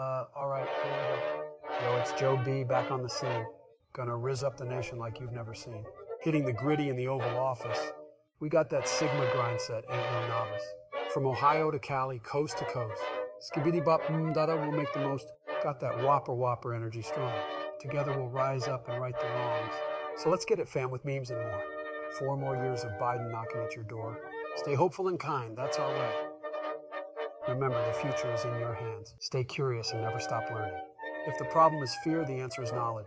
Uh, all right, here we go. Yo, it's Joe B back on the scene. Gonna riz up the nation like you've never seen. Hitting the griddy in the Oval Office. We got that Sigma grind set, ain't no novice. From Ohio to Cali, coast to coast. Skibidi bop mm, dada, we'll make the most. Got that whopper whopper energy strong. Together we'll rise up and right the wrongs. So let's get it, fam, with memes and more. Four more years of Biden knocking at your door. Stay hopeful and kind, that's our way. Remember, the future is in your hands. Stay curious and never stop learning. If the problem is fear, the answer is knowledge.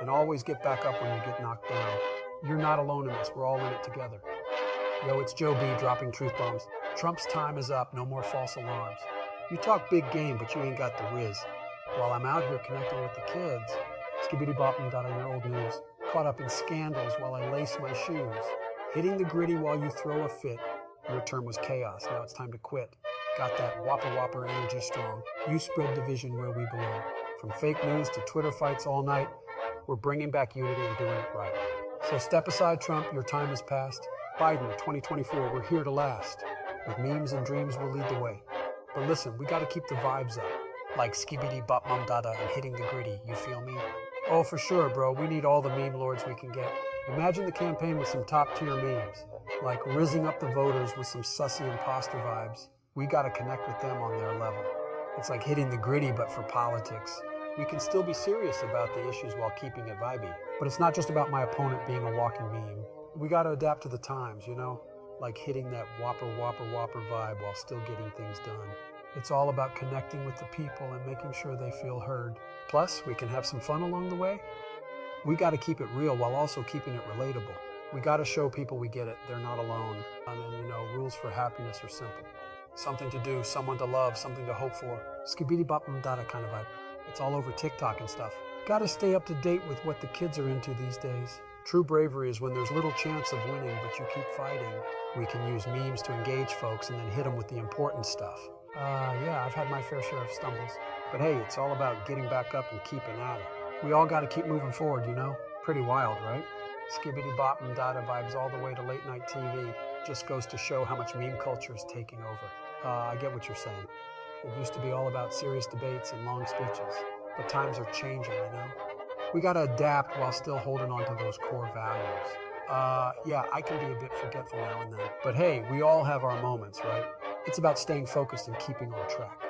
And always get back up when you get knocked down. You're not alone in this, we're all in it together. Yo, it's Joe B dropping truth bombs. Trump's time is up, no more false alarms. You talk big game, but you ain't got the riz. While I'm out here connecting with the kids, skibidi bopping dot on your old news. Caught up in scandals while I lace my shoes. Hitting the griddy while you throw a fit. Your term was chaos, now it's time to quit. Got that whopper whopper energy strong. You spread division where we belong. From fake news to Twitter fights all night, we're bringing back unity and doing it right. So step aside, Trump, your time is past. Biden, 2024, we're here to last. With memes and dreams, we'll lead the way. But listen, we gotta keep the vibes up. Like skibidi bop mum dada and hitting the griddy, you feel me? Oh, for sure, bro. We need all the meme lords we can get. Imagine the campaign with some top tier memes, like rizzing up the voters with some sussy imposter vibes. We gotta connect with them on their level. It's like hitting the griddy, but for politics. We can still be serious about the issues while keeping it vibey. But it's not just about my opponent being a walking meme. We gotta adapt to the times, you know? Like hitting that whopper, whopper, whopper vibe while still getting things done. It's all about connecting with the people and making sure they feel heard. Plus, we can have some fun along the way. We got to keep it real while also keeping it relatable. We got to show people we get it, they're not alone. And then, you know, rules for happiness are simple. Something to do, someone to love, something to hope for. Skibidi bop dada kind of vibe. It's all over TikTok and stuff. Got to stay up to date with what the kids are into these days. True bravery is when there's little chance of winning, but you keep fighting. We can use memes to engage folks and then hit them with the important stuff. Uh, yeah, I've had my fair share of stumbles. But hey, it's all about getting back up and keeping at it. We all got to keep moving forward, you know? Pretty wild, right? Skibidi bop and data vibes all the way to late night TV. Just goes to show how much meme culture is taking over. Uh, I get what you're saying. It used to be all about serious debates and long speeches. But times are changing, you know? We got to adapt while still holding on to those core values. Uh, yeah, I can be a bit forgetful now and then. But hey, we all have our moments, right? It's about staying focused and keeping on track.